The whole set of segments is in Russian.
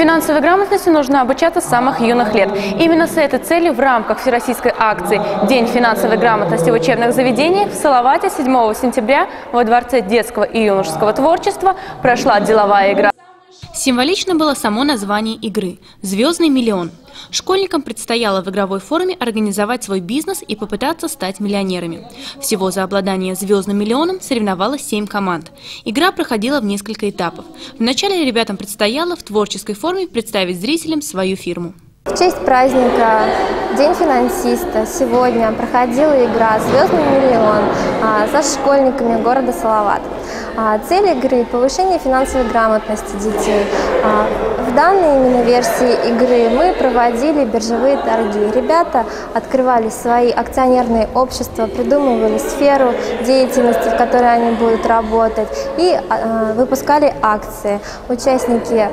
Финансовой грамотности нужно обучаться с самых юных лет. Именно с этой целью в рамках всероссийской акции «День финансовой грамотности в учебных заведениях» в Салавате 7 сентября во Дворце детского и юношеского творчества прошла деловая игра. Символично было само название игры – «Звездный миллион». Школьникам предстояло в игровой форме организовать свой бизнес и попытаться стать миллионерами. Всего за обладание «Звездным миллионом» соревновалось семь команд. Игра проходила в несколько этапов. Вначале ребятам предстояло в творческой форме представить зрителям свою фирму. В честь праздника День финансиста сегодня проходила игра «Звездный миллион» а, за школьниками города Салават. А, цель игры – повышение финансовой грамотности детей. А, в данной именно версии игры мы проводили биржевые торги. Ребята открывали свои акционерные общества, придумывали сферу деятельности, в которой они будут работать, и выпускали акции. Участники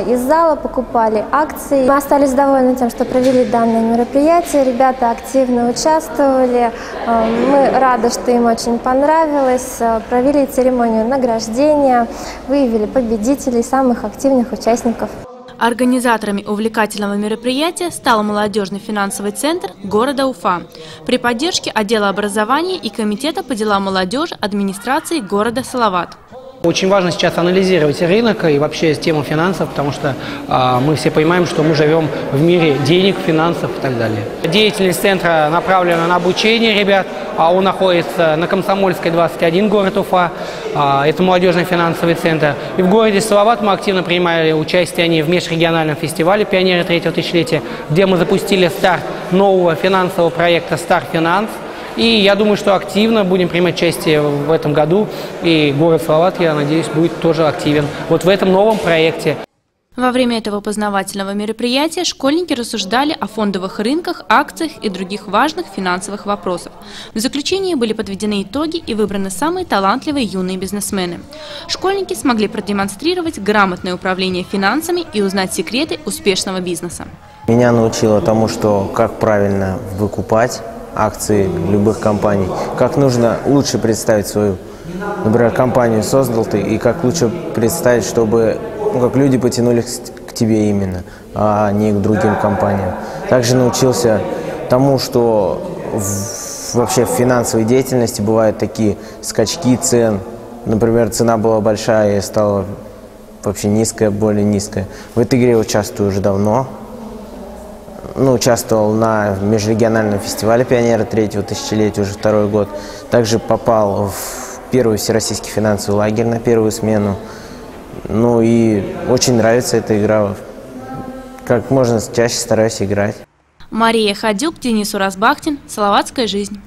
из зала покупали акции. Мы остались довольны тем, что провели данное мероприятие. Ребята активно участвовали. Мы рады, что им очень понравилось. Провели церемонию награждения, выявили победителей, самых активных участников. Организаторами увлекательного мероприятия стал молодежный финансовый центр города Уфа при поддержке отдела образования и комитета по делам молодежи администрации города Салават. Очень важно сейчас анализировать рынок и вообще тему финансов, потому что э, мы все понимаем, что мы живем в мире денег, финансов и так далее. Деятельность центра направлена на обучение ребят, а он находится на Комсомольской, 21, город Уфа. Э, это молодежный финансовый центр. И в городе Салават мы активно принимали участие они в межрегиональном фестивале «Пионеры третьего тысячелетия», где мы запустили старт нового финансового проекта «Стар Финанс». И я думаю, что активно будем принимать участие в этом году. И город Салават, я надеюсь, будет тоже активен вот в этом новом проекте. Во время этого познавательного мероприятия школьники рассуждали о фондовых рынках, акциях и других важных финансовых вопросах. В заключении были подведены итоги и выбраны самые талантливые юные бизнесмены. Школьники смогли продемонстрировать грамотное управление финансами и узнать секреты успешного бизнеса. Меня научило тому, что как правильно выкупать акции любых компаний, как нужно лучше представить свою, например, компанию создал ты, и как лучше представить, чтобы ну, как люди потянулись к тебе именно, а не к другим компаниям. Также научился тому, что в, вообще в финансовой деятельности бывают такие скачки цен. Например, цена была большая и стала вообще низкая, более низкая. В этой игре участвую уже давно, ну, участвовал на межрегиональном фестивале «Пионеры третьего тысячелетия» уже второй год. Также попал в первый всероссийский финансовый лагерь на первую смену. Ну и очень нравится эта игра. Как можно чаще стараюсь играть. Мария Ходюк, Денис Уразбахтин. Салаватская жизнь.